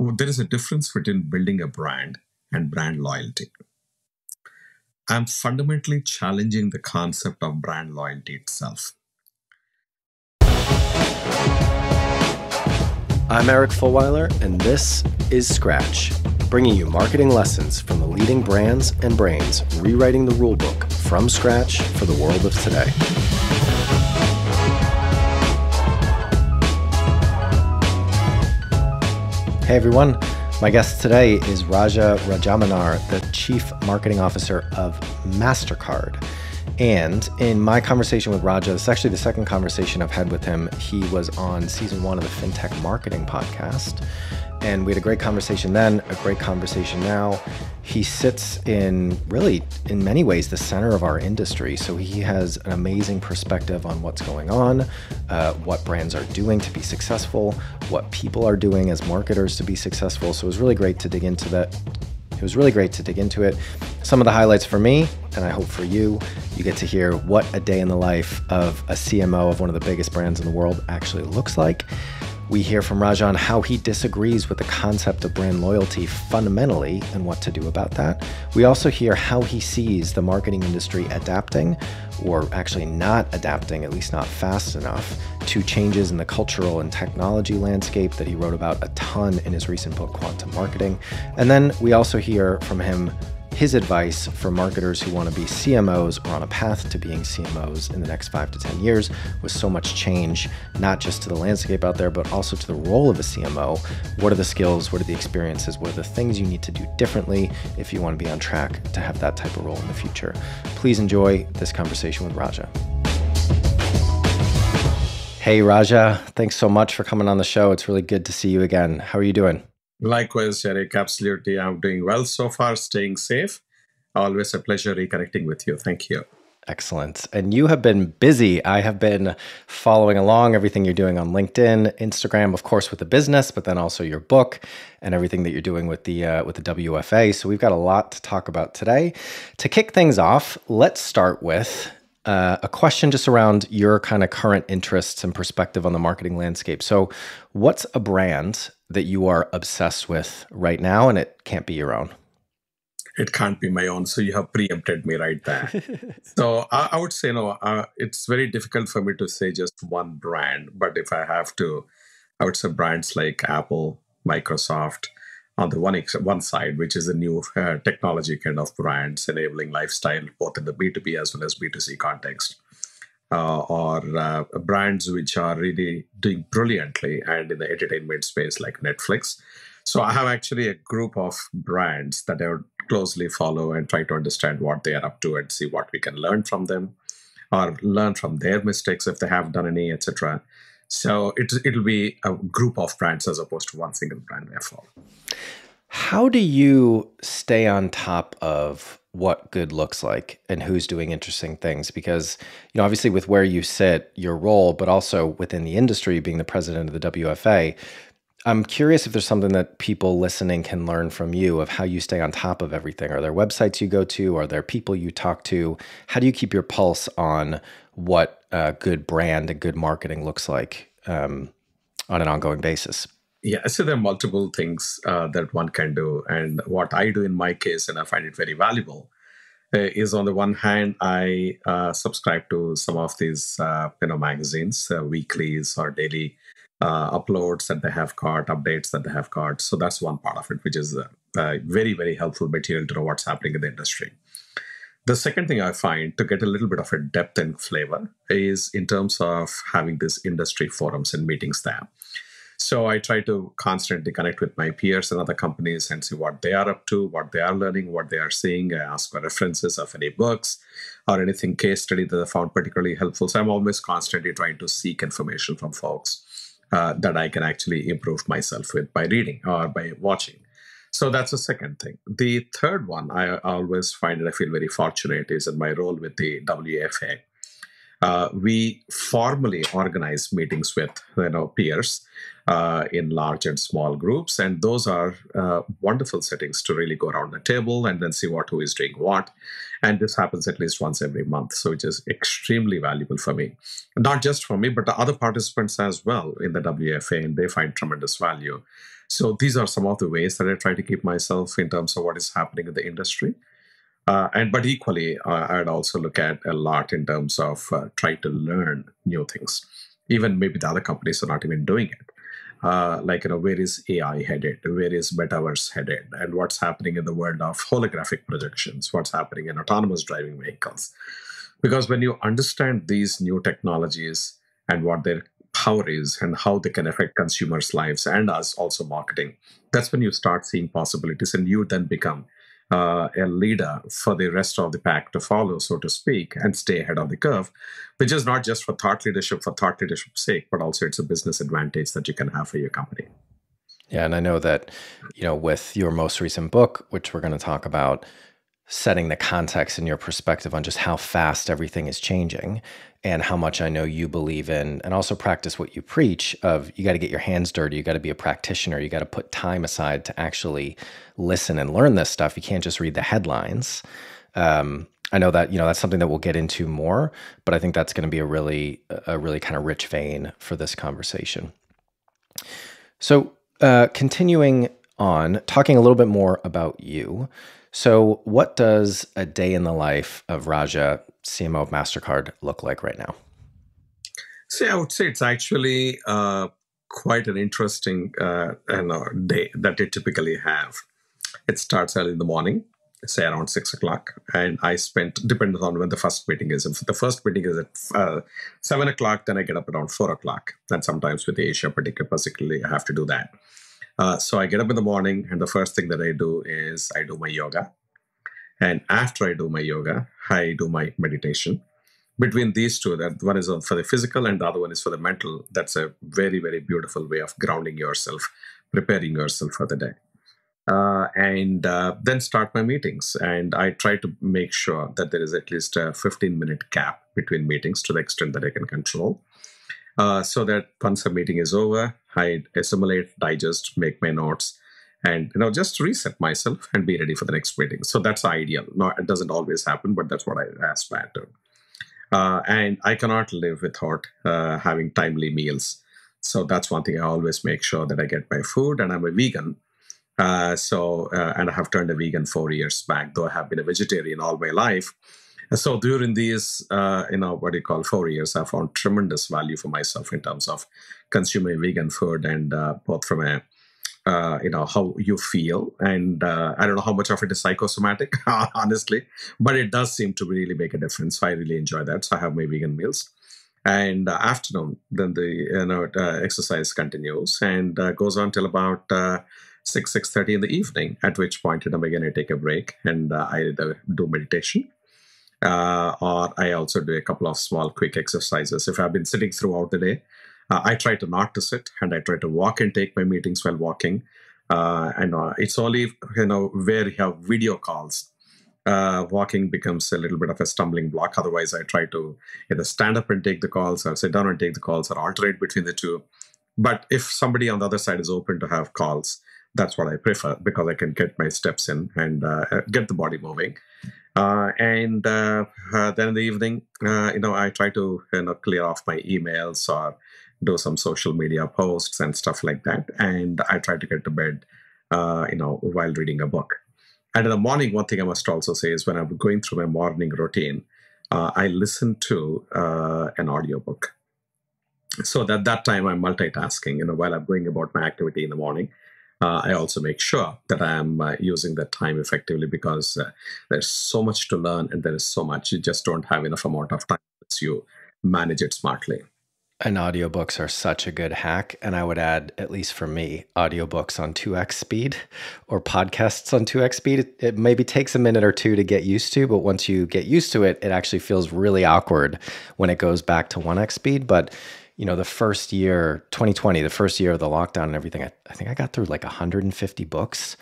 Oh, there is a difference between building a brand and brand loyalty. I'm fundamentally challenging the concept of brand loyalty itself. I'm Eric Fulwiler, and this is Scratch, bringing you marketing lessons from the leading brands and brains rewriting the rulebook from scratch for the world of today. Hey everyone, my guest today is Raja Rajamannar, the Chief Marketing Officer of MasterCard. And in my conversation with Raja, this is actually the second conversation I've had with him. He was on season one of the FinTech Marketing Podcast. And we had a great conversation then, a great conversation now. He sits in really, in many ways, the center of our industry. So he has an amazing perspective on what's going on, uh, what brands are doing to be successful, what people are doing as marketers to be successful. So it was really great to dig into that. It was really great to dig into it. Some of the highlights for me, and I hope for you, you get to hear what a day in the life of a CMO of one of the biggest brands in the world actually looks like. We hear from Rajan how he disagrees with the concept of brand loyalty fundamentally and what to do about that. We also hear how he sees the marketing industry adapting, or actually not adapting, at least not fast enough, to changes in the cultural and technology landscape that he wrote about a ton in his recent book, Quantum Marketing. And then we also hear from him his advice for marketers who want to be CMOs or on a path to being CMOs in the next five to 10 years with so much change, not just to the landscape out there, but also to the role of a CMO. What are the skills? What are the experiences? What are the things you need to do differently if you want to be on track to have that type of role in the future? Please enjoy this conversation with Raja. Hey, Raja, thanks so much for coming on the show. It's really good to see you again. How are you doing? Likewise, Eric. Absolutely. I'm doing well so far, staying safe. Always a pleasure reconnecting with you. Thank you. Excellent. And you have been busy. I have been following along everything you're doing on LinkedIn, Instagram, of course, with the business, but then also your book and everything that you're doing with the uh, with the WFA. So we've got a lot to talk about today. To kick things off, let's start with uh, a question just around your kind of current interests and perspective on the marketing landscape. So, what's a brand that you are obsessed with right now, and it can't be your own? It can't be my own. So you have preempted me right there. so I, I, would say no. Uh, it's very difficult for me to say just one brand, but if I have to, I would say brands like Apple, Microsoft, on the one one side, which is a new uh, technology kind of brands enabling lifestyle both in the B two B as well as B two C context, uh, or uh, brands which are really doing brilliantly and in the entertainment space like Netflix. So I have actually a group of brands that I would closely follow and try to understand what they are up to and see what we can learn from them, or learn from their mistakes if they have done any, etc. So it, it'll be a group of brands as opposed to one single brand, therefore. How do you stay on top of what good looks like and who's doing interesting things? Because, you know, obviously with where you sit, your role, but also within the industry, being the president of the WFA, I'm curious if there's something that people listening can learn from you of how you stay on top of everything. Are there websites you go to? Are there people you talk to? How do you keep your pulse on what a good brand and good marketing looks like um, on an ongoing basis? Yeah, so there are multiple things uh, that one can do. And what I do in my case, and I find it very valuable, uh, is on the one hand, I uh, subscribe to some of these uh, you know magazines, uh, weeklies or daily uh, uploads that they have got, updates that they have got. So that's one part of it, which is very, very helpful material to know what's happening in the industry. The second thing I find to get a little bit of a depth and flavor is in terms of having these industry forums and meetings there. So I try to constantly connect with my peers and other companies and see what they are up to, what they are learning, what they are seeing. I ask for references of any books or anything case study that I found particularly helpful. So I'm always constantly trying to seek information from folks uh, that I can actually improve myself with by reading or by watching. So that's the second thing. The third one I always find that I feel very fortunate is in my role with the WFA. Uh, we formally organize meetings with you know peers uh, in large and small groups, and those are uh, wonderful settings to really go around the table and then see what who is doing what. And this happens at least once every month, so which is extremely valuable for me, not just for me, but the other participants as well in the WFA, and they find tremendous value So these are some of the ways that I try to keep myself in terms of what is happening in the industry. Uh, and but equally, uh, I'd also look at a lot in terms of uh, trying to learn new things. Even maybe the other companies are not even doing it. Uh, like you know, where is AI headed? Where is metaverse headed? And what's happening in the world of holographic projections? What's happening in autonomous driving vehicles? Because when you understand these new technologies and what their power is and how they can affect consumers' lives and us also marketing, that's when you start seeing possibilities and you then become uh, a leader for the rest of the pack to follow, so to speak, and stay ahead of the curve, which is not just for thought leadership for thought leadership's sake, but also it's a business advantage that you can have for your company. Yeah, and I know that, you know, with your most recent book, which we're going to talk about, setting the context and your perspective on just how fast everything is changing and how much I know you believe in and also practice what you preach of you got to get your hands dirty, you got to be a practitioner, you got to put time aside to actually listen and learn this stuff. You can't just read the headlines. Um, I know that you know that's something that we'll get into more, but I think that's going to be a really a really kind of rich vein for this conversation. So, uh, continuing on, talking a little bit more about you. So, what does a day in the life of Raja, CMO of MasterCard, look like right now? See, I would say it's actually uh, quite an interesting uh, day that they typically have. It starts early in the morning, say around six o'clock, and I spend, depending on when the first meeting is. If the first meeting is at uh, seven o'clock, then I get up around four o'clock. And sometimes with Asia, particularly, I have to do that. Uh, so I get up in the morning, and the first thing that I do is I do my yoga. And after I do my yoga, I do my meditation. Between these two, that one is for the physical and the other one is for the mental. That's a very, very beautiful way of grounding yourself, preparing yourself for the day. Uh, and uh, then start my meetings. And I try to make sure that there is at least a 15 minute gap between meetings to the extent that I can control. Uh, so that once a meeting is over, I assimilate, digest, make my notes, and you know just reset myself and be ready for the next meeting. So that's ideal. It doesn't always happen, but that's what I aspire to. Uh, and I cannot live without uh, having timely meals. So that's one thing I always make sure that I get my food, and I'm a vegan. Uh, so, uh, and I have turned a vegan four years back, though I have been a vegetarian all my life. So during these, uh, you know, what do you call four years, I found tremendous value for myself in terms of consuming vegan food and uh, both from a uh, you know how you feel. And uh, i don't know how much of it is psychosomatic honestly but it does seem to really make a difference. So i really enjoy that. So i have my vegan meals. And uh, afternoon then the you know uh, exercise continues and uh, goes on till about uh, 6 6.30 in the evening at which point you know again i take a break and i do meditation uh, or I also do a couple of small quick exercises. If I've been sitting throughout the day, uh, I try to not to sit and I try to walk and take my meetings while walking. Uh, and uh, it's only you know where you have video calls. Uh, walking becomes a little bit of a stumbling block. Otherwise, I try to either stand up and take the calls, or sit down and take the calls, or alternate between the two. But if somebody on the other side is open to have calls, that's what I prefer because I can get my steps in and uh, get the body moving. Uh, and uh, uh, then in the evening, uh, you know, I try to you know clear off my emails or do some social media posts and stuff like that. And I try to get to bed, uh, you know, while reading a book. And in the morning, one thing I must also say is when I'm going through my morning routine, uh, I listen to an audiobook. So that that time I'm multitasking, you know, while I'm going about my activity in the morning uh, I also make sure that I'm uh, using that time effectively because uh, there's so much to learn and there is so much. You just don't have enough amount of time unless you manage it smartly. And audiobooks are such a good hack. And I would add, at least for me, audiobooks on 2x speed or podcasts on 2x speed. It, it maybe takes a minute or two to get used to, but once you get used to it, it actually feels really awkward when it goes back to 1x speed. But you know, the first year, 2020, the first year of the lockdown and everything, I, I think I got through like 150 books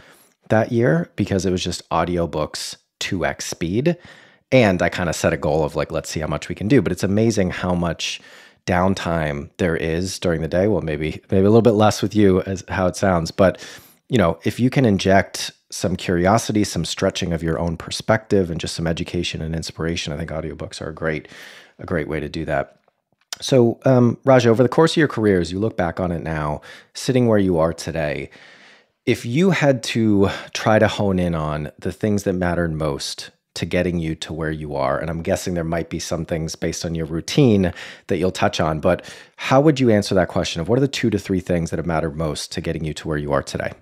that year because it was just audiobooks 2x speed. And I kind of set a goal of like, let's see how much we can do. But it's amazing how much downtime there is during the day. Well, maybe maybe a little bit less with you as how it sounds, but you know, if you can inject some curiosity, some stretching of your own perspective, and just some education and inspiration, I think audiobooks are a great a great way to do that. So, um, Raja, over the course of your career, as you look back on it now, sitting where you are today, If you had to try to hone in on the things that mattered most to getting you to where you are, and I'm guessing there might be some things based on your routine that you'll touch on, but how would you answer that question of what are the two to three things that have mattered most to getting you to where you are today?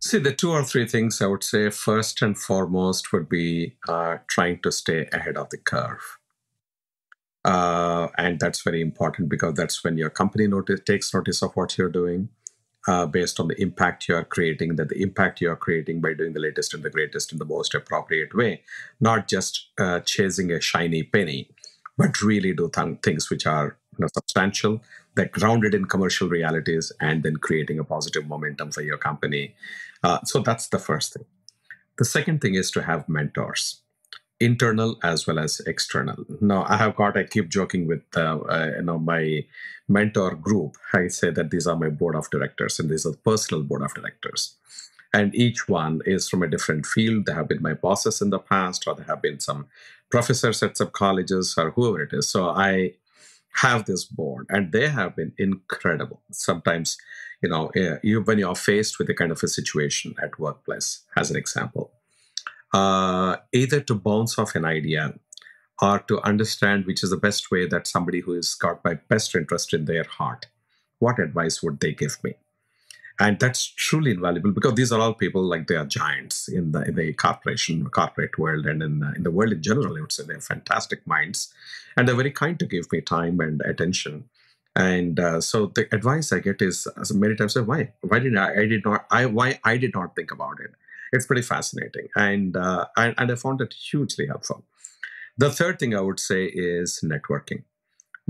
See, the two or three things I would say first and foremost would be uh, trying to stay ahead of the curve. Uh, and that's very important because that's when your company notice, takes notice of what you're doing uh, based on the impact you are creating, that the impact you are creating by doing the latest and the greatest in the most appropriate way, not just uh, chasing a shiny penny, but really do th- things which are you know, substantial, that grounded in commercial realities, and then creating a positive momentum for your company. Uh, so that's the first thing. The second thing is to have mentors internal as well as external. Now, I have got, I keep joking with, uh, uh, you know, my mentor group. I say that these are my board of directors and these are the personal board of directors. And each one is from a different field. They have been my bosses in the past, or they have been some professors at some colleges, or whoever it is. So I have this board, and they have been incredible. Sometimes, you know, eh, you when you're faced with a kind of a situation at workplace, as an example, uh, either to bounce off an idea or to understand which is the best way that somebody who has got my best interest in their heart, what advice would they give me? And that's truly invaluable because these are all people like they are giants in the, in the corporation, corporate world, and in, in the world in general. I would say they're fantastic minds, and they're very kind to give me time and attention. And uh, so the advice I get is many times, why? Why did I, I did not? I why I did not think about it it's pretty fascinating, and uh, and, and I found it hugely helpful. The third thing I would say is networking.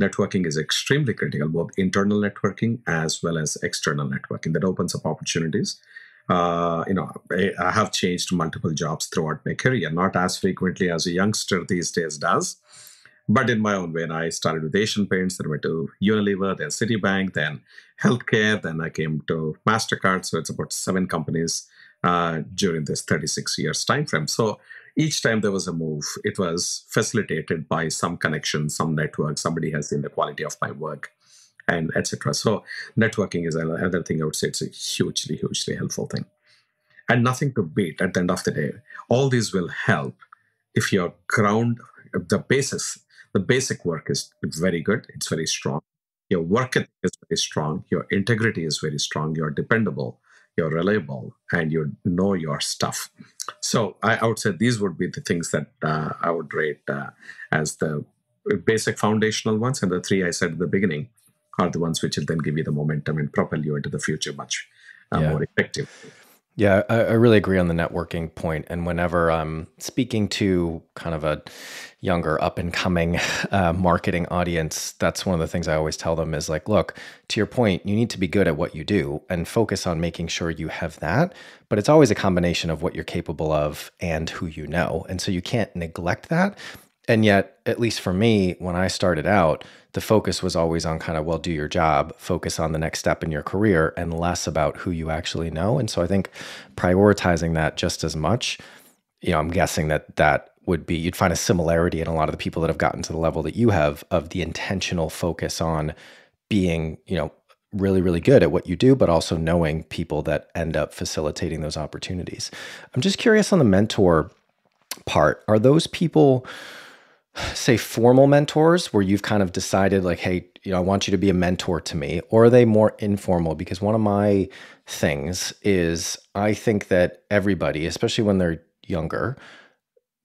Networking is extremely critical, both internal networking as well as external networking. That opens up opportunities. Uh, you know, I have changed multiple jobs throughout my career, not as frequently as a youngster these days does, but in my own way. And I started with Asian Paints, then went to Unilever, then Citibank, then healthcare, then I came to Mastercard. So it's about seven companies uh, during this 36 years time frame. So each time there was a move, it was facilitated by some connection, some network. Somebody has seen the quality of my work, and etc. So networking is another thing I would say it's a hugely, hugely helpful thing, and nothing to beat at the end of the day. All these will help if your ground, the basis, the basic work is very good. It's very strong. Your work is very strong. Your integrity is very strong. You're dependable you're reliable, and you know your stuff. So I, I would say these would be the things that uh, I would rate uh, as the basic foundational ones, and the three I said at the beginning are the ones which will then give you the momentum and propel you into the future much uh, yeah. more effective. Yeah, I, I, really agree on the networking point. And whenever I'm speaking to kind of a younger, up and coming uh, marketing audience, that's one of the things I always tell them is like, look, to your point, you need to be good at what you do and focus on making sure you have that. But it's always a combination of what you're capable of and who you know. And so you can't neglect that. And yet, at least for me, when I started out, the focus was always on kind of, well, do your job, focus on the next step in your career, and less about who you actually know. And so I think prioritizing that just as much, you know, I'm guessing that that would be, you'd find a similarity in a lot of the people that have gotten to the level that you have of the intentional focus on being, you know, really, really good at what you do, but also knowing people that end up facilitating those opportunities. I'm just curious on the mentor part. Are those people, say formal mentors where you've kind of decided like hey you know i want you to be a mentor to me or are they more informal because one of my things is i think that everybody especially when they're younger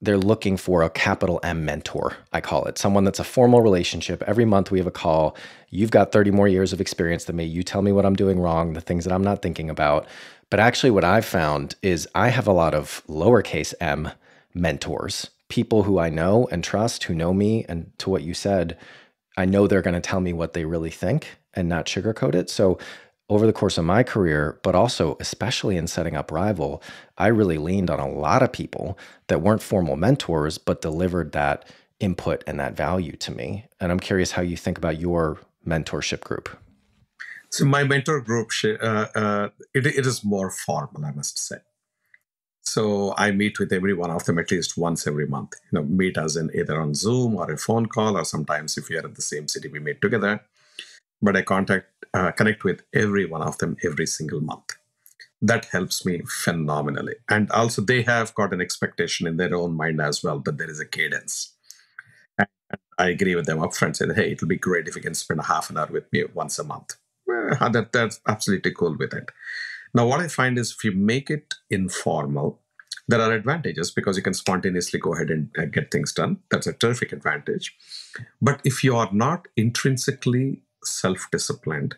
they're looking for a capital M mentor, I call it. Someone that's a formal relationship. Every month we have a call. You've got 30 more years of experience than me. You tell me what I'm doing wrong, the things that I'm not thinking about. But actually, what I've found is I have a lot of lowercase m mentors people who I know and trust, who know me, and to what you said, I know they're going to tell me what they really think and not sugarcoat it. So, over the course of my career, but also especially in setting up Rival, I really leaned on a lot of people that weren't formal mentors, but delivered that input and that value to me. And I'm curious how you think about your mentorship group. So my mentor group, uh, uh, it, it is more formal, I must say. So I meet with every one of them at least once every month. You know, meet us in either on Zoom or a phone call, or sometimes if we are at the same city, we meet together. But I contact uh, connect with every one of them every single month. that helps me phenomenally. And also, they have got an expectation in their own mind as well that there is a cadence. And I agree with them upfront, saying, hey, it'll be great if you can spend a half an hour with me once a month. Well, that, that's absolutely cool with it. Now, what I find is if you make it informal, there are advantages because you can spontaneously go ahead and get things done. That's a terrific advantage. But if you are not intrinsically self disciplined,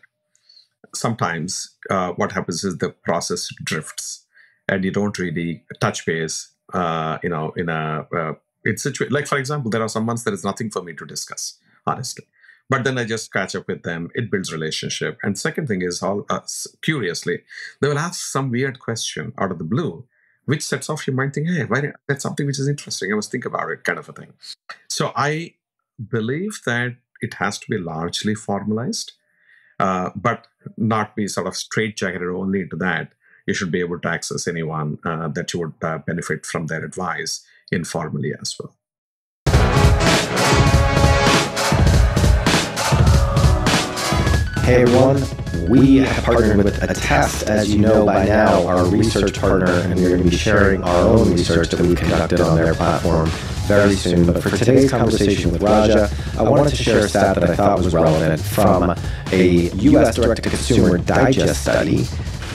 sometimes uh, what happens is the process drifts and you don't really touch base uh, you know in a uh, it's situa- like for example there are some months there is nothing for me to discuss honestly but then i just catch up with them it builds relationship and second thing is how uh, curiously they will ask some weird question out of the blue which sets off your mind thinking hey why, that's something which is interesting i must think about it kind of a thing so i believe that it has to be largely formalized uh, but not be sort of straitjacketed only into that. You should be able to access anyone uh, that you would uh, benefit from their advice informally as well. Hey everyone, we have partnered with Attest, as you know by now, our research partner, and we're going to be sharing our own research that we conducted on their platform very soon. But for today's conversation with Raja, I wanted to share a stat that I thought was relevant from a U.S. direct-to-consumer digest study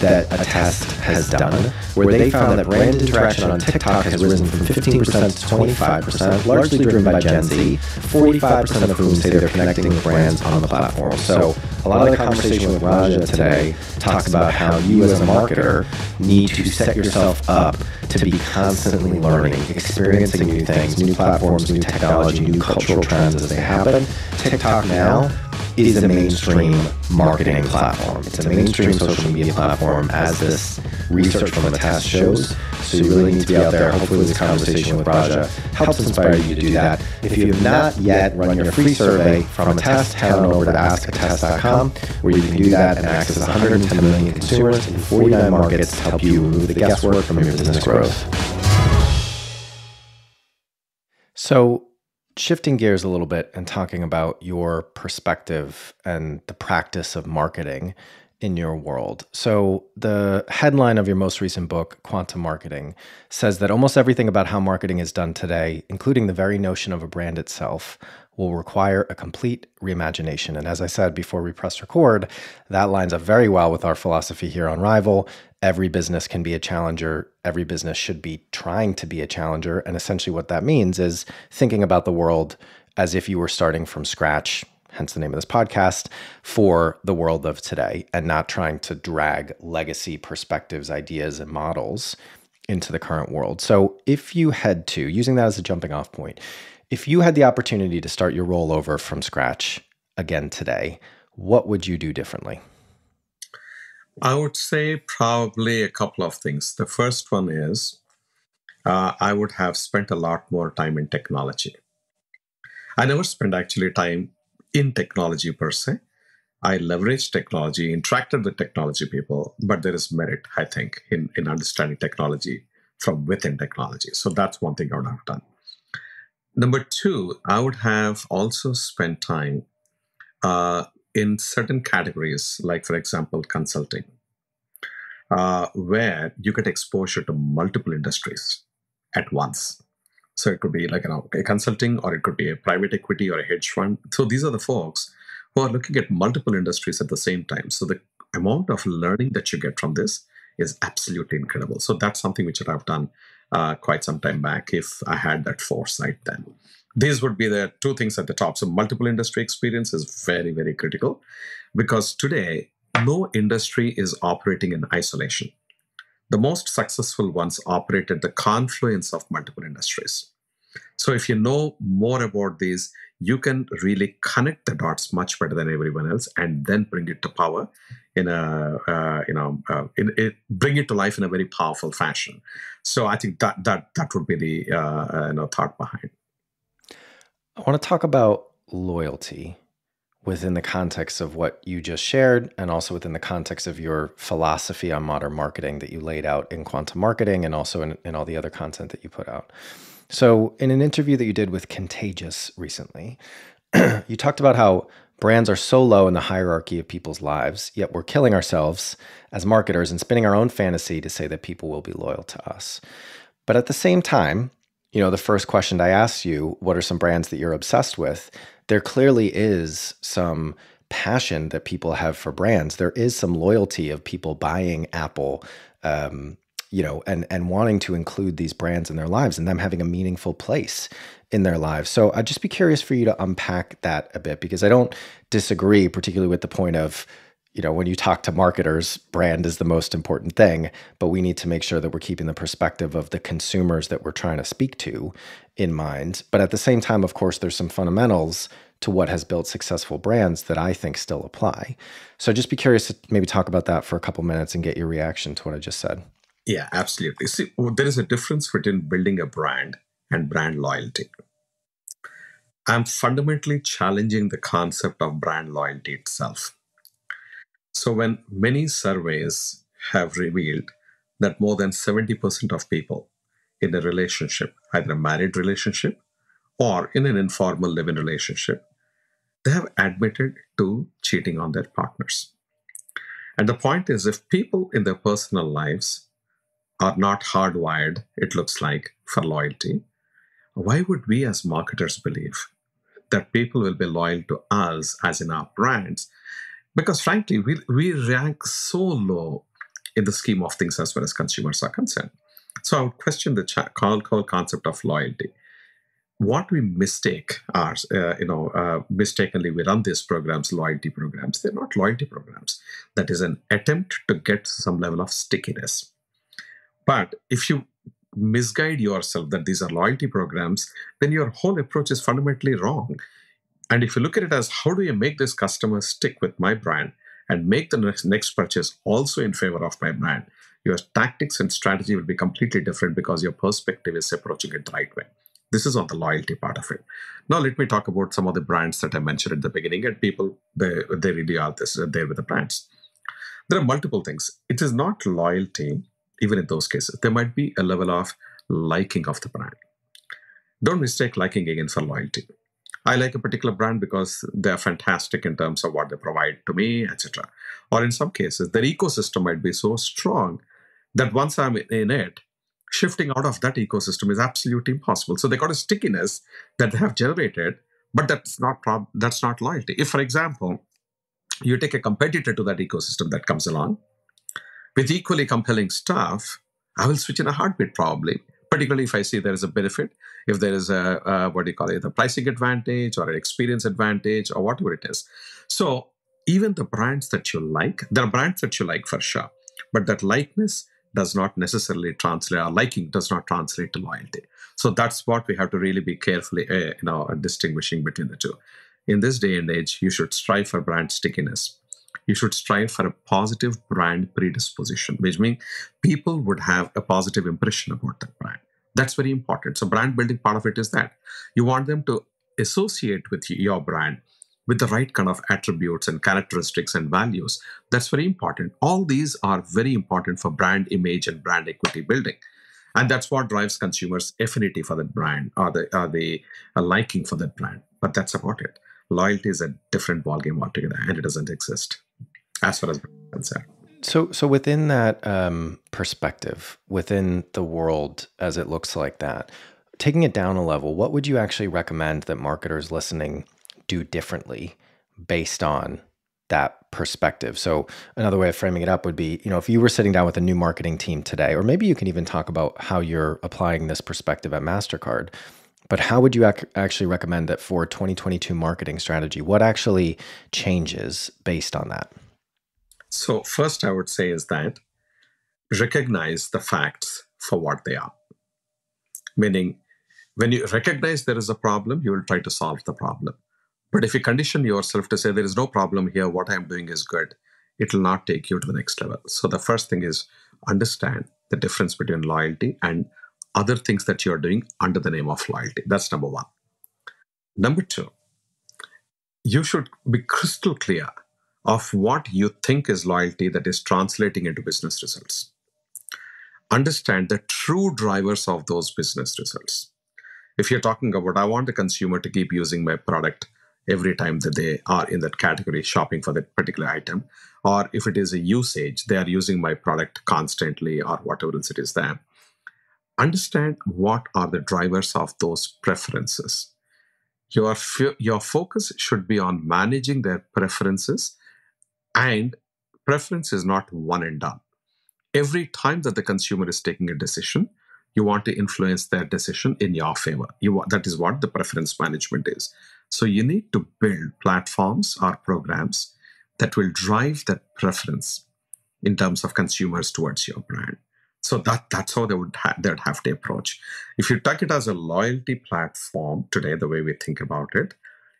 that Attest has done, where they found that brand interaction on TikTok has risen from 15% to 25%, largely driven by Gen Z, 45% of whom say they're connecting with brands on the platform. So a lot of the conversation with Raja today talks about how you as a marketer need to set yourself up to be constantly learning, experiencing new things, new platforms, new technology, new cultural trends as they happen. TikTok now is a mainstream marketing platform. It's a mainstream social media platform, as this research from Attest shows. So you really need to be out there. Hopefully, this conversation with Raja helps inspire you to do that. If you have not yet run your free survey from Attest, head on over to askattest.com, where you can do that and access 110 million consumers in 49 markets to help you remove the guesswork from your business growth. So, shifting gears a little bit and talking about your perspective and the practice of marketing in your world. So, the headline of your most recent book, Quantum Marketing, says that almost everything about how marketing is done today, including the very notion of a brand itself, will require a complete reimagination. And as I said before we press record, that lines up very well with our philosophy here on Rival. Every business can be a challenger. Every business should be trying to be a challenger. And essentially, what that means is thinking about the world as if you were starting from scratch, hence the name of this podcast, for the world of today and not trying to drag legacy perspectives, ideas, and models into the current world. So, if you had to, using that as a jumping off point, if you had the opportunity to start your rollover from scratch again today, what would you do differently? I would say probably a couple of things. The first one is uh, I would have spent a lot more time in technology. I never spent actually time in technology per se. I leveraged technology, interacted with technology people, but there is merit, I think, in, in understanding technology from within technology. So that's one thing I would have done. Number two, I would have also spent time uh, in certain categories, like, for example, consulting, uh, where you get exposure to multiple industries at once. So it could be like a consulting, or it could be a private equity or a hedge fund. So these are the folks who are looking at multiple industries at the same time. So the amount of learning that you get from this is absolutely incredible. So that's something which I've done uh, quite some time back if I had that foresight then. These would be the two things at the top. So, multiple industry experience is very, very critical because today, no industry is operating in isolation. The most successful ones operate at the confluence of multiple industries. So, if you know more about these, you can really connect the dots much better than everyone else and then bring it to power in a uh, you know uh, in, it, bring it to life in a very powerful fashion. So i think that that that would be the uh, uh you know thought behind. I want to talk about loyalty within the context of what you just shared and also within the context of your philosophy on modern marketing that you laid out in quantum marketing and also in, in all the other content that you put out so in an interview that you did with contagious recently you talked about how Brands are so low in the hierarchy of people's lives, yet we're killing ourselves as marketers and spinning our own fantasy to say that people will be loyal to us. But at the same time, you know, the first question I asked you, what are some brands that you're obsessed with? There clearly is some passion that people have for brands. There is some loyalty of people buying Apple, um, you know, and and wanting to include these brands in their lives and them having a meaningful place in their lives. So I'd just be curious for you to unpack that a bit because I don't disagree, particularly with the point of, you know, when you talk to marketers, brand is the most important thing, but we need to make sure that we're keeping the perspective of the consumers that we're trying to speak to in mind. But at the same time, of course, there's some fundamentals to what has built successful brands that I think still apply. So just be curious to maybe talk about that for a couple minutes and get your reaction to what I just said. Yeah, absolutely. See, there is a difference between building a brand and brand loyalty. I'm fundamentally challenging the concept of brand loyalty itself. So, when many surveys have revealed that more than 70% of people in a relationship, either a married relationship or in an informal living relationship, they have admitted to cheating on their partners. And the point is, if people in their personal lives are not hardwired, it looks like, for loyalty, why would we as marketers believe that people will be loyal to us as in our brands? Because frankly, we, we rank so low in the scheme of things as far as consumers are concerned. So I would question the call, call concept of loyalty. What we mistake are, uh, you know, uh, mistakenly we run these programs, loyalty programs. They're not loyalty programs. That is an attempt to get some level of stickiness. But if you misguide yourself that these are loyalty programs, then your whole approach is fundamentally wrong. And if you look at it as how do you make this customer stick with my brand and make the next, next purchase also in favor of my brand, your tactics and strategy will be completely different because your perspective is approaching it the right way. This is on the loyalty part of it. Now let me talk about some of the brands that I mentioned at the beginning. And people, they, they really are this, there with the brands. There are multiple things. It is not loyalty even in those cases. There might be a level of liking of the brand. Don't mistake liking again for loyalty. I like a particular brand because they're fantastic in terms of what they provide to me, etc. Or in some cases, their ecosystem might be so strong that once I'm in it, shifting out of that ecosystem is absolutely impossible. So they got a stickiness that they have generated, but that's not prob- that's not loyalty. If, for example, you take a competitor to that ecosystem that comes along, with equally compelling stuff, I will switch in a heartbeat probably, particularly if I see there is a benefit, if there is a, a what do you call it, a pricing advantage or an experience advantage or whatever it is. So even the brands that you like, there are brands that you like for sure, but that likeness does not necessarily translate, or liking does not translate to loyalty. So that's what we have to really be carefully, uh, you know, distinguishing between the two. In this day and age, you should strive for brand stickiness you should strive for a positive brand predisposition, which means people would have a positive impression about that brand. That's very important. So, brand building part of it is that you want them to associate with your brand with the right kind of attributes and characteristics and values. That's very important. All these are very important for brand image and brand equity building. And that's what drives consumers' affinity for that brand or the, or the uh, liking for that brand. But that's about it. Loyalty is a different ballgame altogether, and it doesn't exist as far as concerned. So, so within that um, perspective, within the world as it looks like that, taking it down a level, what would you actually recommend that marketers listening do differently based on that perspective? So, another way of framing it up would be, you know, if you were sitting down with a new marketing team today, or maybe you can even talk about how you're applying this perspective at Mastercard. But how would you ac- actually recommend that for 2022 marketing strategy? What actually changes based on that? So, first, I would say is that recognize the facts for what they are. Meaning, when you recognize there is a problem, you will try to solve the problem. But if you condition yourself to say there is no problem here, what I'm doing is good, it will not take you to the next level. So, the first thing is understand the difference between loyalty and other things that you're doing under the name of loyalty. That's number one. Number two, you should be crystal clear of what you think is loyalty that is translating into business results. Understand the true drivers of those business results. If you're talking about, I want the consumer to keep using my product every time that they are in that category shopping for that particular item. Or if it is a usage, they are using my product constantly or whatever else it is there. Understand what are the drivers of those preferences. Your, your focus should be on managing their preferences, and preference is not one and done. Every time that the consumer is taking a decision, you want to influence their decision in your favor. You, want, that is what the preference management is. So you need to build platforms or programs that will drive that preference in terms of consumers towards your brand. So that that's how they would ha- they would have to approach. If you take it as a loyalty platform today, the way we think about it,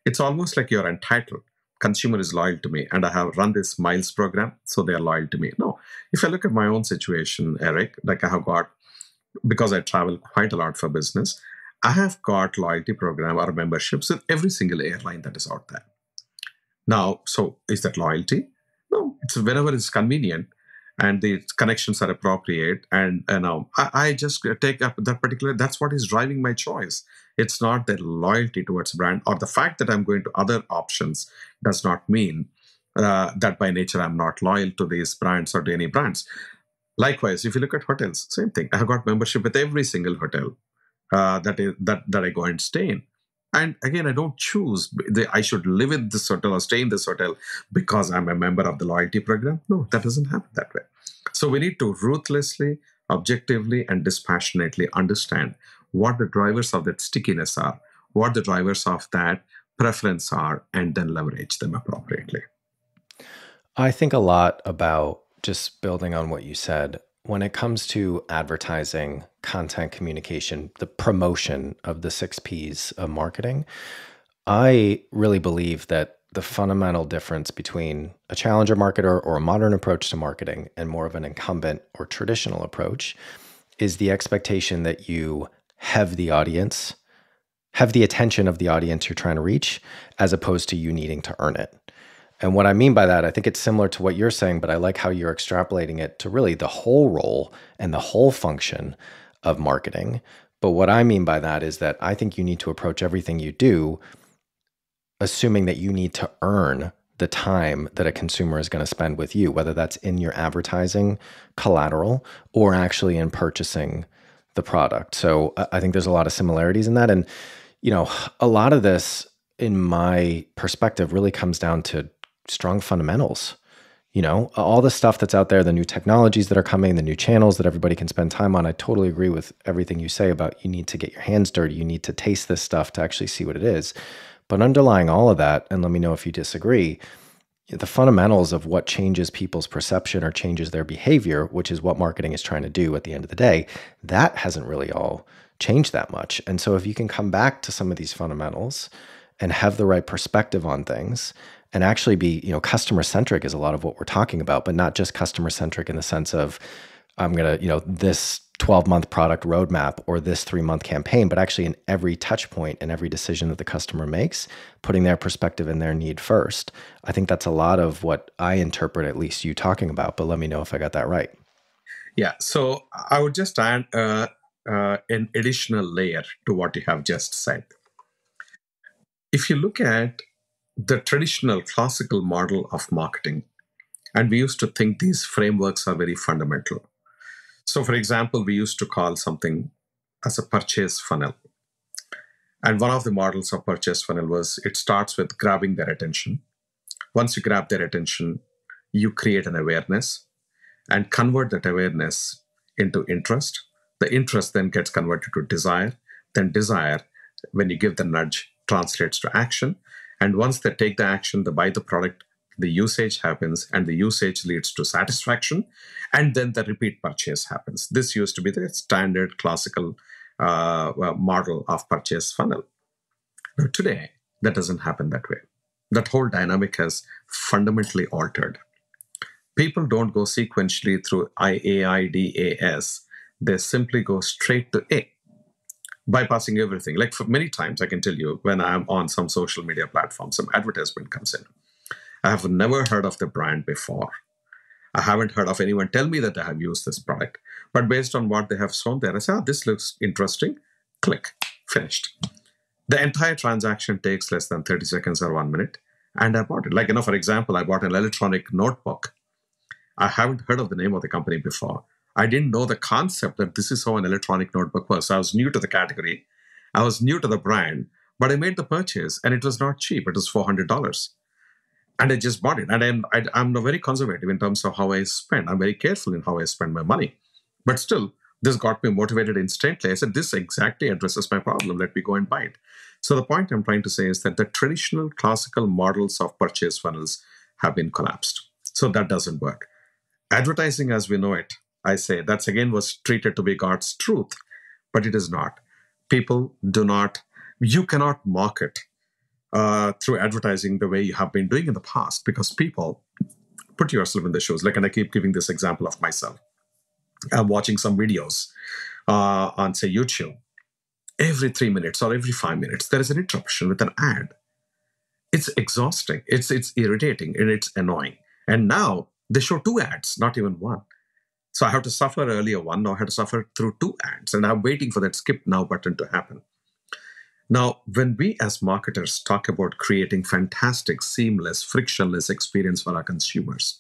it's almost like you're entitled. Consumer is loyal to me, and I have run this miles program, so they are loyal to me. No, if I look at my own situation, Eric, like I have got because I travel quite a lot for business, I have got loyalty program or memberships with every single airline that is out there. Now, so is that loyalty? No, it's whenever it's convenient and the connections are appropriate. And you know, I, I just take up that particular. That's what is driving my choice. It's not the loyalty towards brand or the fact that I'm going to other options does not mean uh, that by nature I'm not loyal to these brands or to any brands. Likewise, if you look at hotels, same thing. I have got membership with every single hotel uh, that is that that I go and stay in. And again, I don't choose. I should live in this hotel or stay in this hotel because I'm a member of the loyalty program. No, that doesn't happen that way. So we need to ruthlessly, objectively, and dispassionately understand what the drivers of that stickiness are, what the drivers of that preference are, and then leverage them appropriately. I think a lot about just building on what you said when it comes to advertising, content communication, the promotion of the six P's of marketing, I really believe that the fundamental difference between a challenger marketer or a modern approach to marketing and more of an incumbent or traditional approach is the expectation that you have the audience, have the attention of the audience you're trying to reach, as opposed to you needing to earn it. And what I mean by that, I think it's similar to what you're saying, but I like how you're extrapolating it to really the whole role and the whole function of marketing. But what I mean by that is that I think you need to approach everything you do assuming that you need to earn the time that a consumer is going to spend with you, whether that's in your advertising collateral or actually in purchasing the product. So I think there's a lot of similarities in that. And, you know, a lot of this, in my perspective, really comes down to strong fundamentals. You know, all the stuff that's out there, the new technologies that are coming, the new channels that everybody can spend time on. I totally agree with everything you say about you need to get your hands dirty. You need to taste this stuff to actually see what it is. But underlying all of that, and let me know if you disagree, the fundamentals of what changes people's perception or changes their behavior, which is what marketing is trying to do at the end of the day, that hasn't really all changed that much. And so if you can come back to some of these fundamentals and have the right perspective on things and actually be, you know, customer centric is a lot of what we're talking about, but not just customer centric in the sense of I'm going to, you know, this 12 month product roadmap or this three month campaign, but actually in every touch point and every decision that the customer makes, putting their perspective and their need first. I think that's a lot of what I interpret, at least you talking about, but let me know if I got that right. Yeah. So I would just add uh, uh, an additional layer to what you have just said. If you look at the traditional classical model of marketing. And we used to think these frameworks are very fundamental. So, for example, we used to call something as a purchase funnel. And one of the models of purchase funnel was it starts with grabbing their attention. Once you grab their attention, you create an awareness and convert that awareness into interest. The interest then gets converted to desire. Then, desire, when you give the nudge, translates to action. And once they take the action, they buy the product, the usage happens, and the usage leads to satisfaction. And then the repeat purchase happens. This used to be the standard classical uh, model of purchase funnel. Now, today, that doesn't happen that way. That whole dynamic has fundamentally altered. People don't go sequentially through IAIDAS, they simply go straight to A bypassing everything. Like for many times, I can tell you when I'm on some social media platform, some advertisement comes in. I have never heard of the brand before. I haven't heard of anyone tell me that they have used this product. But based on what they have shown there, I say, oh, this looks interesting. Click, finished. The entire transaction takes less than 30 seconds or one minute. And I bought it. Like, you know, for example, I bought an electronic notebook. I haven't heard of the name of the company before. I didn't know the concept that this is how an electronic notebook works. I was new to the category. I was new to the brand, but I made the purchase and it was not cheap. It was $400 and I just bought it. And I'm, I, I'm very conservative in terms of how I spend. I'm very careful in how I spend my money. But still, this got me motivated instantly. I said, this exactly addresses my problem. Let me go and buy it. So the point I'm trying to say is that the traditional classical models of purchase funnels have been collapsed. So that doesn't work. Advertising as we know it, I say, that's again was treated to be God's truth, but it is not. People do not, you cannot market uh, through advertising the way you have been doing in the past because people put yourself in the shoes. Like, and I keep giving this example of myself. I'm watching some videos uh, on, say, YouTube. Every three minutes or every five minutes, there is an interruption with an ad. It's exhausting. It's it's irritating and it's annoying. And now they show two ads, not even one. So I have to suffer earlier one. Now I have to suffer through two ads, and I'm waiting for that skip now button to happen. Now, when we as marketers talk about creating fantastic, seamless, frictionless experience for our consumers,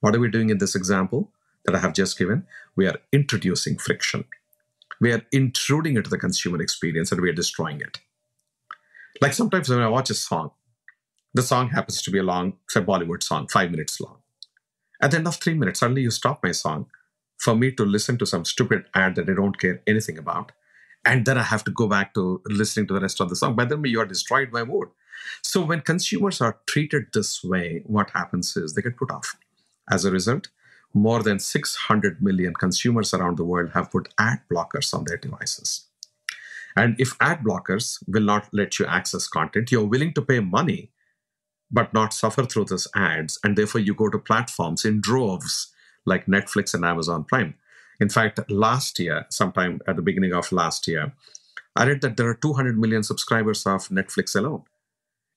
what are we doing in this example that I have just given? We are introducing friction. We are intruding into the consumer experience and we are destroying it. Like sometimes when I watch a song, the song happens to be a long, say, Bollywood song, five minutes long. At the end of three minutes, suddenly you stop my song for me to listen to some stupid ad that I don't care anything about and then I have to go back to listening to the rest of the song. By then, you are destroyed by mood. So when consumers are treated this way, what happens is they get put off. As a result, more than 600 million consumers around the world have put ad blockers on their devices. And if ad blockers will not let you access content, you're willing to pay money but not suffer through those ads. And therefore, you go to platforms in droves like Netflix and Amazon Prime in fact, last year, sometime at the beginning of last year, I read that there are 200 million subscribers of Netflix alone.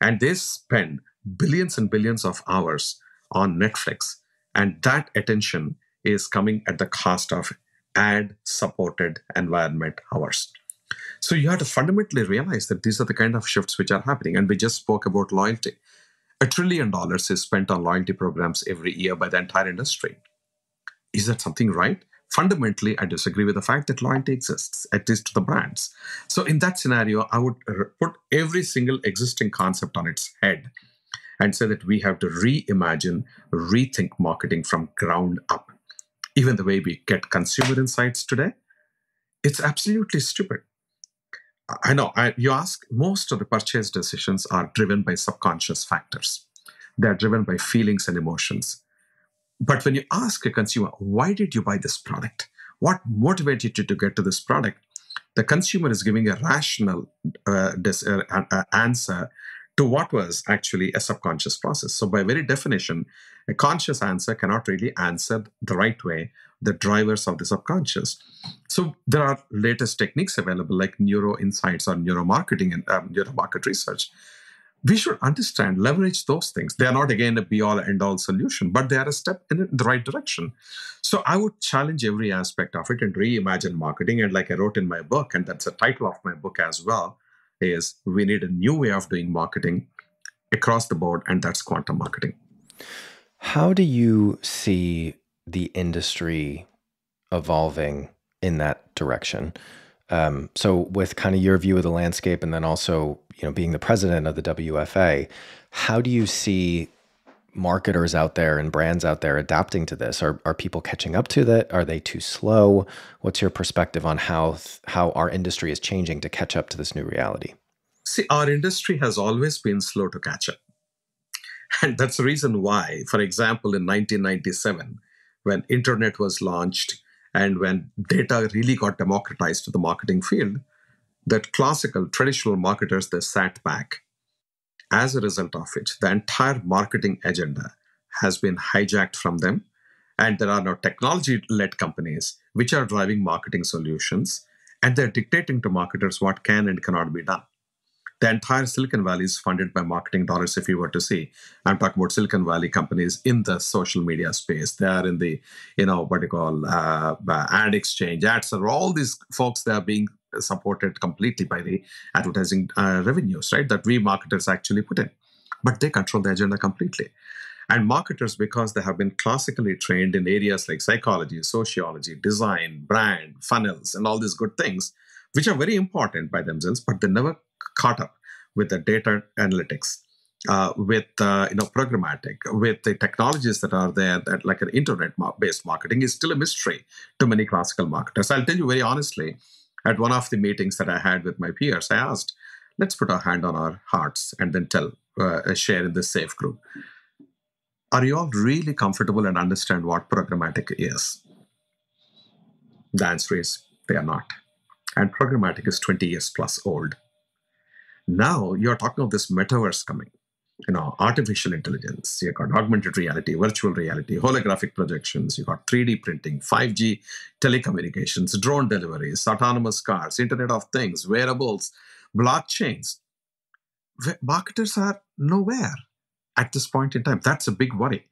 And they spend billions and billions of hours on Netflix. And that attention is coming at the cost of ad supported environment hours. So you have to fundamentally realize that these are the kind of shifts which are happening. And we just spoke about loyalty. A trillion dollars is spent on loyalty programs every year by the entire industry. Is that something right? fundamentally, I disagree with the fact that loyalty exists, at least to the brands. So, in that scenario, I would put every single existing concept on its head and say that we have to reimagine, rethink marketing from ground up. Even the way we get consumer insights today, it's absolutely stupid. I know I, you ask, most of the purchase decisions are driven by subconscious factors. They're driven by feelings and emotions. But when you ask a consumer, why did you buy this product? What motivated you to get to this product? The consumer is giving a rational uh, dis- uh, uh, answer to what was actually a subconscious process. So, by very definition, a conscious answer cannot really answer the right way the drivers of the subconscious. So, there are latest techniques available like neuro insights or neuromarketing and um, neuromarket research we should understand, leverage those things. They are not, again, a be all end all solution, but they are a step in the right direction. So I would challenge every aspect of it and reimagine marketing. And like I wrote in my book, and that's the title of my book as well, is we need a new way of doing marketing across the board, and that's quantum marketing. How do you see the industry evolving in that direction? Um, so, with kind of your view of the landscape, and then also, you know, being the president of the WFA, how do you see marketers out there and brands out there adapting to this? Are are people catching up to that? Are they too slow? What's your perspective on how how our industry is changing to catch up to this new reality? See, our industry has always been slow to catch up, and that's the reason why. For example, in 1997, when internet was launched and when data really got democratized to the marketing field, that classical traditional marketers they sat back. As a result of it the entire marketing agenda has been hijacked from them. And there are now technology led companies which are driving marketing solutions and they're dictating to marketers what can and cannot be done the entire Silicon Valley is funded by marketing dollars. If you were to see, I'm talking about Silicon Valley companies in the social media space. They are in the, you know, what you call uh, ad exchange, ads, are all these folks. They are being supported completely by the advertising uh, revenues, right? That we marketers actually put in. But they control the agenda completely. And marketers, because they have been classically trained in areas like psychology, sociology, design, brand, funnels, and all these good things, which are very important by themselves, but they never caught up with the data analytics, uh, with uh, you know programmatic, with the technologies that are there, that like an internet-based marketing is still a mystery to many classical marketers. I'll tell you very honestly, at one of the meetings that I had with my peers, I asked, "Let's put our hand on our hearts and then tell, uh, share in this safe group." are you all really comfortable and understand what programmatic is? The answer is they are not. And programmatic is 20 years plus old. Now you're talking of this metaverse coming, you know, artificial intelligence, you got augmented reality, virtual reality, holographic projections, you got 3D printing, 5G telecommunications, drone deliveries, autonomous cars, Internet of Things, wearables, blockchains. Marketers are nowhere at this point in time. That's a big worry.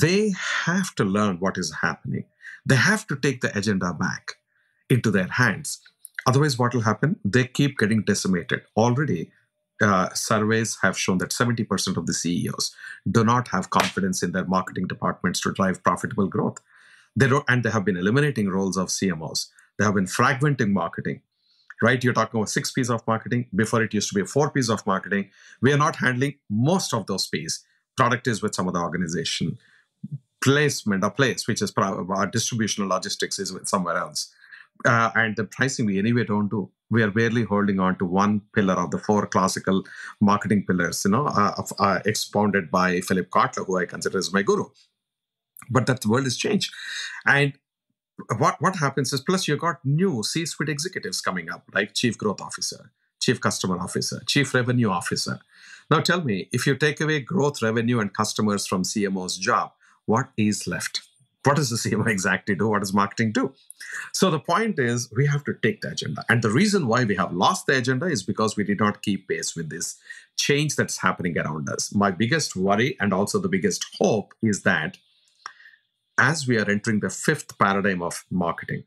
They have to learn what is happening. They have to take the agenda back into their hands. Otherwise, what will happen? They keep getting decimated. Already, uh, surveys have shown that 70% of the CEOs do not have confidence in their marketing departments to drive profitable growth. They don't, and they have been eliminating roles of CMOs. They have been fragmenting marketing right? You're talking about six P's of marketing. Before it used to be four P's of marketing. We are not handling most of those P's. Product is with some other organization. Placement or place, which is our distribution logistics, is with somewhere else. Uh, and the pricing we anyway don't do. We are barely holding on to one pillar of the four classical marketing pillars, you know, uh, uh, expounded by Philip Kotler, who I consider as my guru. But that the world has changed, and what what happens is plus you got new c-suite executives coming up like chief growth officer chief customer officer chief revenue officer now tell me if you take away growth revenue and customers from cmo's job what is left what does the cmo exactly do? What does marketing do? So the point is we have to take the agenda. And the reason why we have lost the agenda is because we did not keep pace with this change that's happening around us. My biggest worry and also the biggest hope is that as we are entering the fifth paradigm of marketing,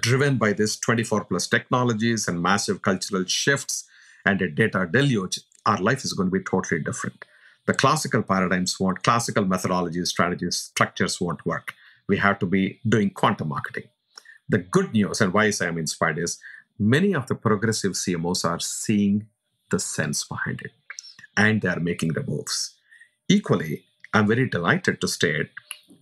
driven by this 24 plus technologies and massive cultural shifts and a data deluge, our life is going to be totally different. The classical paradigms won't, classical methodologies, strategies, structures won't work. We have to be doing quantum marketing. The good news, and why I am inspired, is many of the progressive CMOs are seeing the sense behind it and they are making the moves. Equally, I'm very delighted to state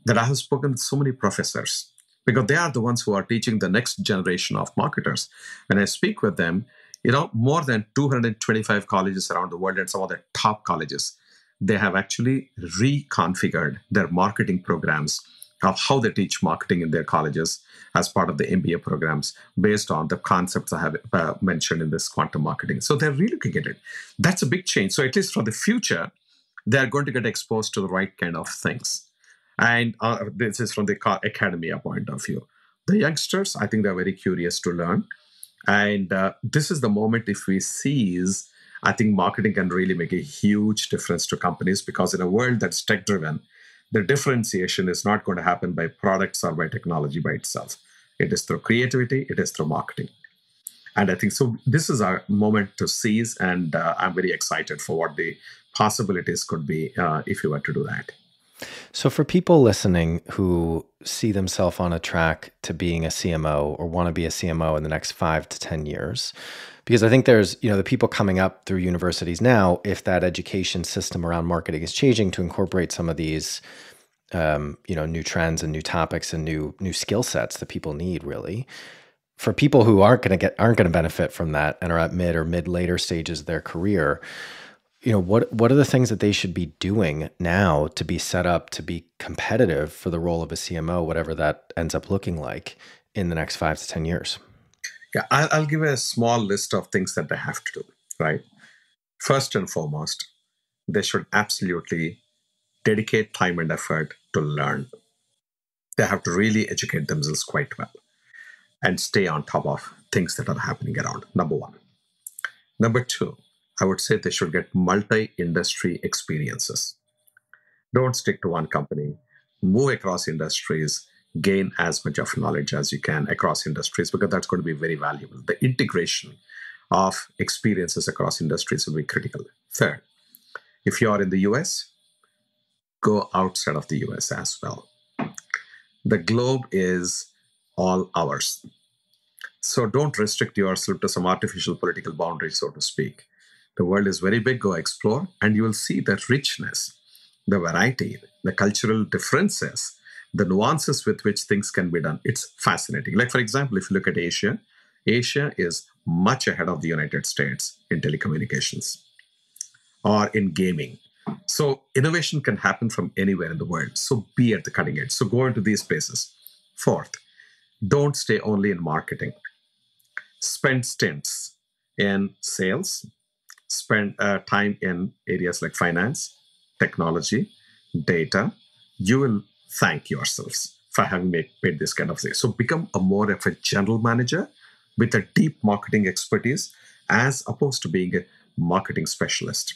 that I have spoken with so many professors because they are the ones who are teaching the next generation of marketers. When I speak with them, you know, more than 225 colleges around the world and some of the top colleges, they have actually reconfigured their marketing programs of how they teach marketing in their colleges as part of the MBA programs based on the concepts I have uh, mentioned in this quantum marketing. So they're relooking at it. That's a big change. So at least for the future, they're going to get exposed to the right kind of things. And uh, this is from the academia point of view. The youngsters, I think they're very curious to learn. And uh, this is the moment if we seize, I think marketing can really make a huge difference to companies because in a world that's tech driven, the differentiation is not going to happen by products or by technology by itself. It is through creativity, it is through marketing. And I think so. This is our moment to seize, and uh, I'm very excited for what the possibilities could be uh, if you were to do that. So, for people listening who see themselves on a track to being a CMO or want to be a CMO in the next five to 10 years, because I think there's, you know, the people coming up through universities now, if that education system around marketing is changing to incorporate some of these, um, you know, new trends and new topics and new new skill sets that people need, really. For people who aren't going to get aren't going to benefit from that and are at mid or mid later stages of their career, you know what what are the things that they should be doing now to be set up to be competitive for the role of a CMO whatever that ends up looking like in the next 5 to 10 years I'll, I'll give a small list of things that they have to do right? First and foremost they should absolutely dedicate time and effort to learn. They have to really educate themselves quite well and stay on top of things that are happening around number 1 number 2 I would say they should get multi industry experiences. Don't stick to one company, move across industries, gain as much of knowledge as you can across industries because that's going to be very valuable. The integration of experiences across industries will be critical. Third, if you are in the US, go outside of the US as well. The globe is all ours. So don't restrict yourself to some artificial political boundary, so to speak. The world is very big, go explore, and you will see the richness, the variety, the cultural differences, the nuances with which things can be done. It's fascinating. Like, for example, if you look at Asia, Asia is much ahead of the United States in telecommunications or in gaming. So, innovation can happen from anywhere in the world. So, be at the cutting edge. So, go into these spaces. Fourth, don't stay only in marketing. Spend stints in sales, spend uh, time in areas like finance, technology, data. You will thank yourselves for having made, made this kind of thing. So become a more of a general manager with a deep marketing expertise as opposed to being a marketing specialist.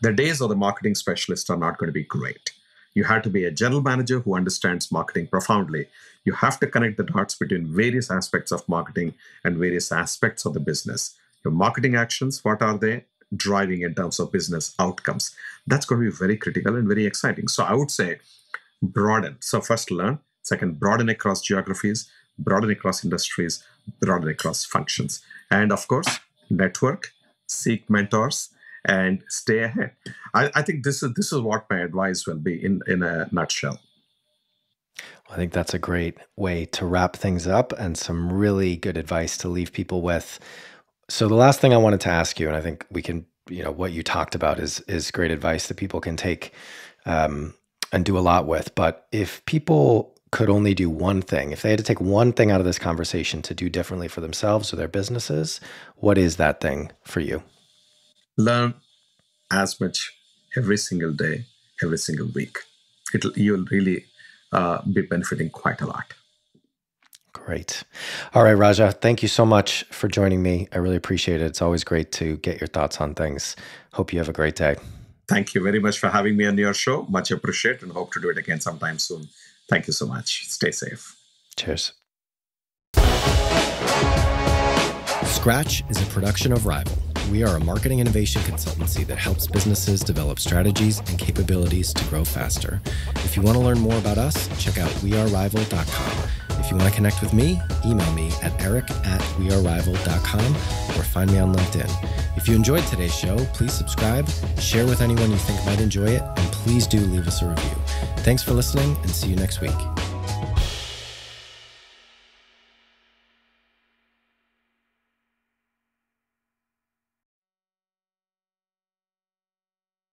The days of the marketing specialist are not going to be great. You have to be a general manager who understands marketing profoundly. You have to connect the dots between various aspects of marketing and various aspects of the business. Your marketing actions, what are they driving in terms of business outcomes? That's going to be very critical and very exciting. So I would say broaden. So first learn, second broaden across geographies, broaden across industries, broaden across functions. And of course, network, seek mentors, and stay ahead. I, I think this is this is what my advice will be in, in a nutshell. I think that's a great way to wrap things up and some really good advice to leave people with. So the last thing I wanted to ask you, and I think we can, you know, what you talked about is is great advice that people can take um, and do a lot with. But if people could only do one thing, if they had to take one thing out of this conversation to do differently for themselves or their businesses, what is that thing for you? Learn as much every single day, every single week. It'll, you'll really uh, be benefiting quite a lot. Great. All right, Raja, thank you so much for joining me. I really appreciate it. It's always great to get your thoughts on things. Hope you have a great day. Thank you very much for having me on your show. Much appreciated and hope to do it again sometime soon. Thank you so much. Stay safe. Cheers. Scratch is a production of Rival. We are a marketing innovation consultancy that helps businesses develop strategies and capabilities to grow faster. If you want to learn more about us, check out wearerival.com. If you want to connect with me, email me at eric at wearerival.com or find me on LinkedIn. If you enjoyed today's show, please subscribe, share with anyone you think might enjoy it, and please do leave us a review. Thanks for listening and see you next week.